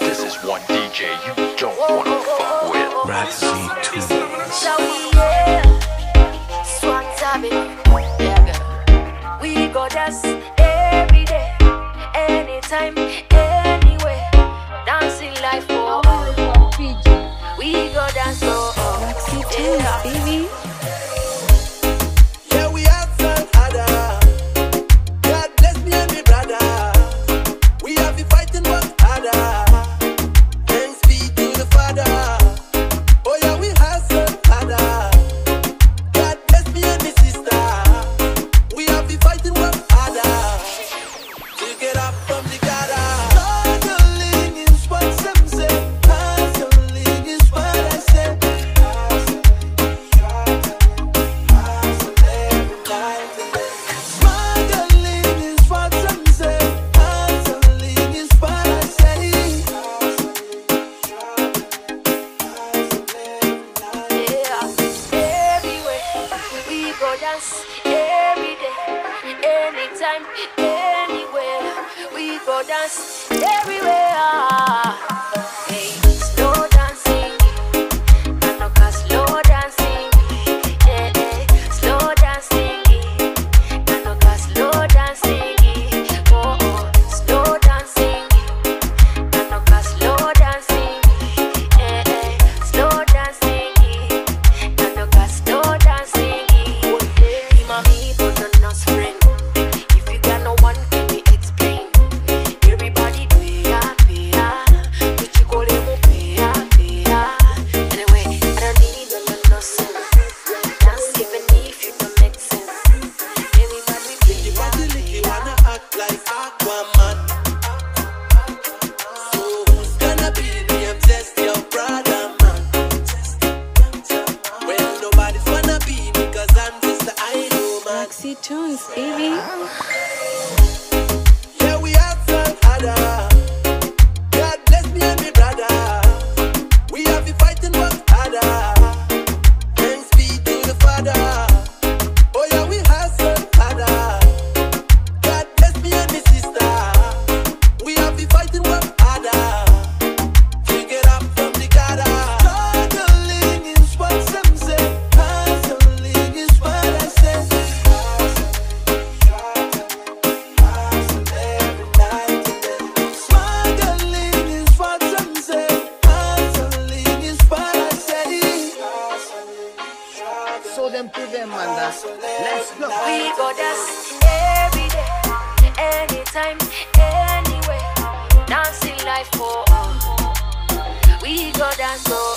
This is one DJ you don't wanna fuck with. Raxz TuneZ. We go dance every day, anytime, anywhere. Dancing life for all. We go dance for all. Raxz TuneZ, baby. anytime, anywhere. We go dance everywhere. Hey. Tunes, baby. them to them, man. Let's go. We go dance every day, anytime, anywhere. Dancing life for all. We go dance. Oh.